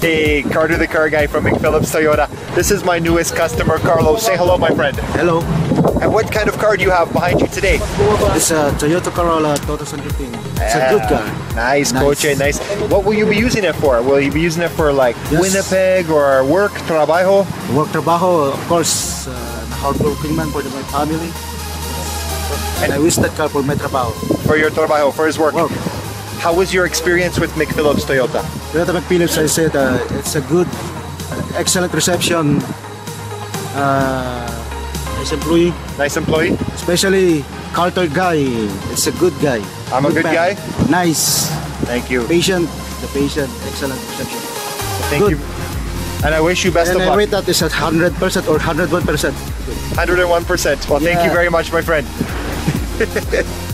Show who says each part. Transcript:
Speaker 1: Hey, Carter the car guy from McPhillips Toyota. This is my newest customer, Carlos. Say hello, my friend.
Speaker 2: Hello,
Speaker 1: And what kind of car do you have behind you today?
Speaker 2: it's a Toyota Corolla 2015. It's a good car.
Speaker 1: Nice,
Speaker 2: Nice.
Speaker 1: coche, nice. What will you be using it for? Will you be using it for like
Speaker 2: Yes.
Speaker 1: Winnipeg or work, trabajo?
Speaker 2: Work trabajo, of course, uh, hardworking man for my family. And I wish that car for my trabajo.
Speaker 1: For your trabajo, for his work.
Speaker 2: Work.
Speaker 1: How was your experience with McPhillips Toyota?
Speaker 2: Toyota McPhillips, I said, uh, it's a good, uh, excellent reception. Uh, as employee,
Speaker 1: Nice employee?
Speaker 2: especially Carter guy. It's a good guy.
Speaker 1: I'm a good
Speaker 2: man.
Speaker 1: guy?
Speaker 2: Nice,
Speaker 1: Thank you.
Speaker 2: patient. The patient, excellent reception.
Speaker 1: Thank
Speaker 2: Good.
Speaker 1: you. And I wish you best
Speaker 2: and
Speaker 1: of
Speaker 2: I
Speaker 1: luck.
Speaker 2: rate that is at 100% or 101%.
Speaker 1: 101%. Well, thank you very much, my friend.